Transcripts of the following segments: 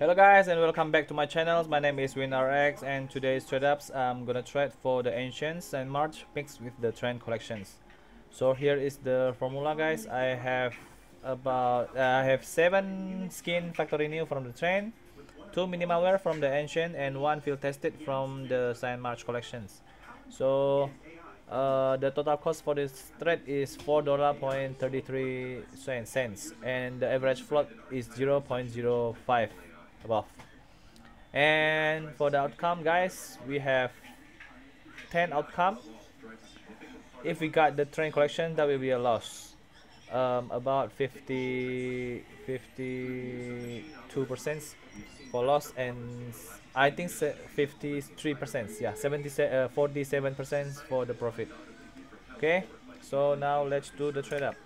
Hello guys and welcome back to my channel. My name is WindRX and today's trade ups I'm gonna trade for the ancients and March mixed with the train collections. So here is the formula guys. I have about uh, I have seven skin factory new from the train, two minimal wear from the ancient and one field tested from the Saint Marc collections. So uh, the total cost for this trade is $4.33 and the average float is 0.05 above. And for the outcome guys we have 10 outcome. If we got the train collection that will be a loss. Um, about 50 52 percent for loss and I think 53 percent yeah 70 uh, 47 percent for the profit. Okay? So now let's do the trade up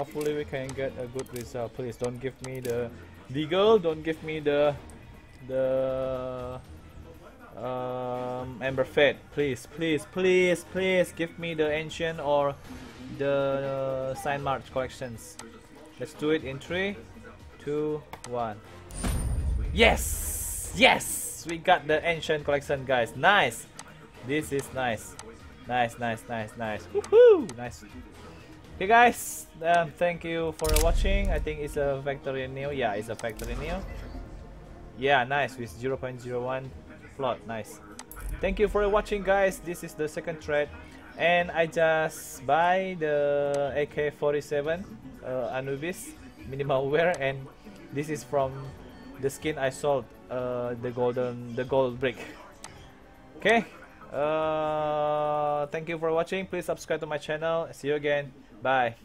hopefully we can get a good result. Please don't give me the deagle don't give me the the um, Ember Fate please please please please give me the ancient or the uh, Saint Marc collections. Let's do it in three two one. Yes! Yes! We got the ancient collection guys. Nice! This is nice. Nice nice nice nice. Woohoo! nice Okay guys, um, thank you for watching. I think it's a factory new. Yeah, it's a factory new. Yeah, nice with 0.01 float. Nice. Thank you for watching guys. This is the second trade. And I just buy the AK-47 uh, Anubis minimal wear and this is from the skin I sold uh, the golden the gold brick. Okay. Uh, thank you for watching. Please subscribe to my channel. See you again. Bye.